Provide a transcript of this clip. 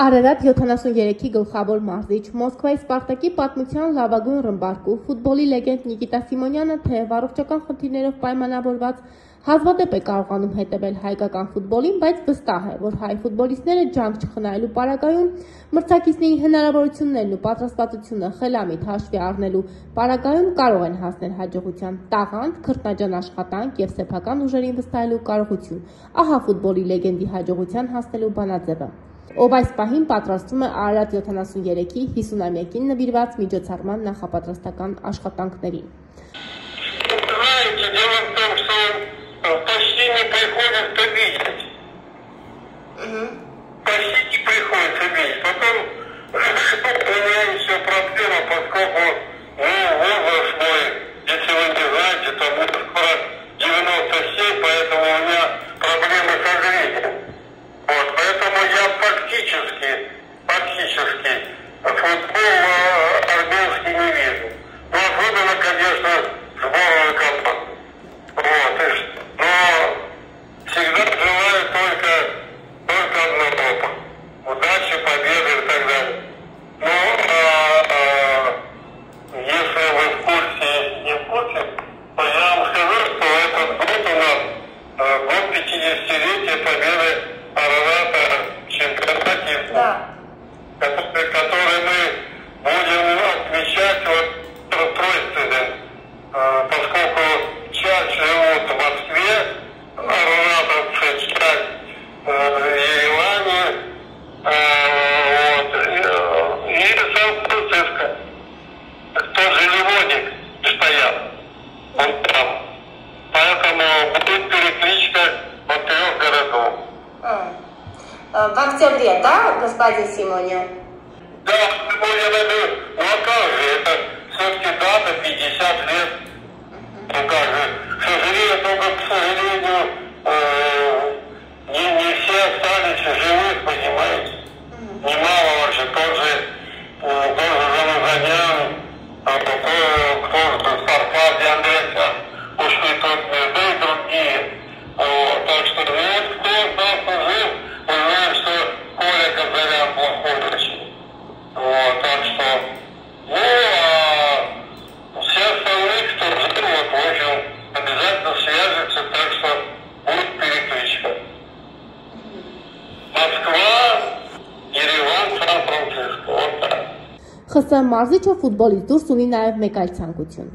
Արարատ 73-ի գլխավոր մարզիչ, Մոսկվայի Սպարտակի պատմության լավագույն ռմբարկու, ֆուտբոլի լեգենդ Նիկիտա Սիմոնյանը թեև առողջական խնդիրներով պայմանավորված հազվադեպ է կարողանում հետևել հայկական ֆուտբոլին, բայց վստահ է, որ հայ ֆուտբոլիստները ջանք չխնայելու պարագայում մրցակիցների հնարավորություններն ու պատրաստվածությունը խելամիտ հաշվի առնելու պարագայում կարող են հասնել հաջողության տաղանդ, քրտնաջան աշխատանք եւ սեփական ուժերին վստահելու կարողություն։ Ահա ֆուտբոլի լեգենդի հաջողության հասնելու բանաձևը ով այս պահին պատրաստում է Արարատ 73-ի 50-ամյակին նվիրված միջոցառման նախապատրաստական աշխատանքներին։ Вы знаете, дело в том, что почти не приходят В октябре, да, господин Симоня? Да, ну а как же, это все-таки дата 50 лет. ԽՍՀՄ մարզիչը ֆուտբոլից դուրս ունի նաև մեկ այլ ցանկություն